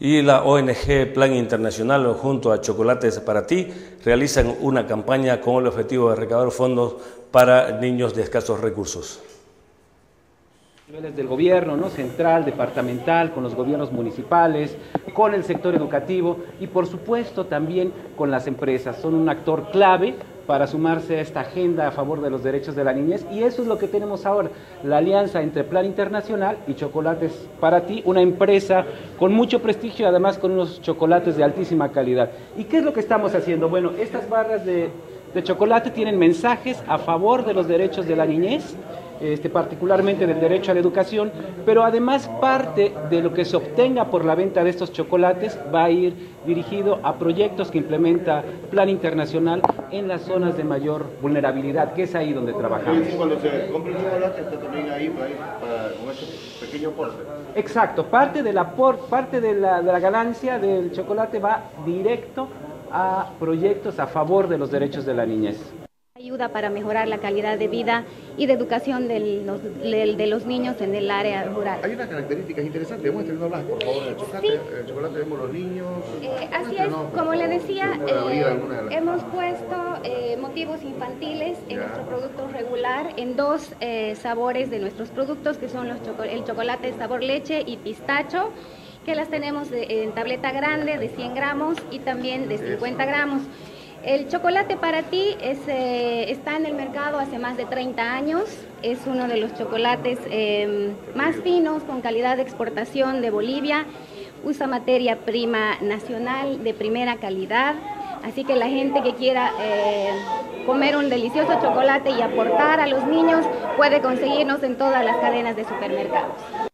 y la ONG Plan Internacional junto a Chocolates para ti realizan una campaña con el objetivo de recaudar fondos para niños de escasos recursos niveles del gobierno, ¿no? central, departamental, con los gobiernos municipales, con el sector educativo y por supuesto también con las empresas. Son un actor clave para sumarse a esta agenda a favor de los derechos de la niñez y eso es lo que tenemos ahora, la alianza entre Plan Internacional y Chocolates para ti, una empresa con mucho prestigio además con unos chocolates de altísima calidad. ¿Y qué es lo que estamos haciendo? Bueno, estas barras de, de chocolate tienen mensajes a favor de los derechos de la niñez este, particularmente del derecho a la educación, pero además parte de lo que se obtenga por la venta de estos chocolates va a ir dirigido a proyectos que implementa Plan Internacional en las zonas de mayor vulnerabilidad, que es ahí donde trabajamos. Cuando se compra el chocolate está también ahí para, con ese pequeño. Exacto, parte de la, por, parte de la, de la ganancia del chocolate va directo a proyectos a favor de los derechos de la niñez ayuda para mejorar la calidad de vida y de educación de los, de los niños en el área rural. Hay unas características interesantes, muéstrenos por favor, el chocolate, sí. el chocolate vemos los niños. Eh, así es, como le decía, eh, hemos puesto eh, motivos infantiles en nuestro producto regular en dos eh, sabores de nuestros productos, que son los choco el chocolate sabor leche y pistacho que las tenemos de, en tableta grande de 100 gramos y también de 50 gramos. El chocolate para ti es, eh, está en el mercado hace más de 30 años. Es uno de los chocolates eh, más finos, con calidad de exportación de Bolivia. Usa materia prima nacional de primera calidad. Así que la gente que quiera eh, comer un delicioso chocolate y aportar a los niños puede conseguirnos en todas las cadenas de supermercados.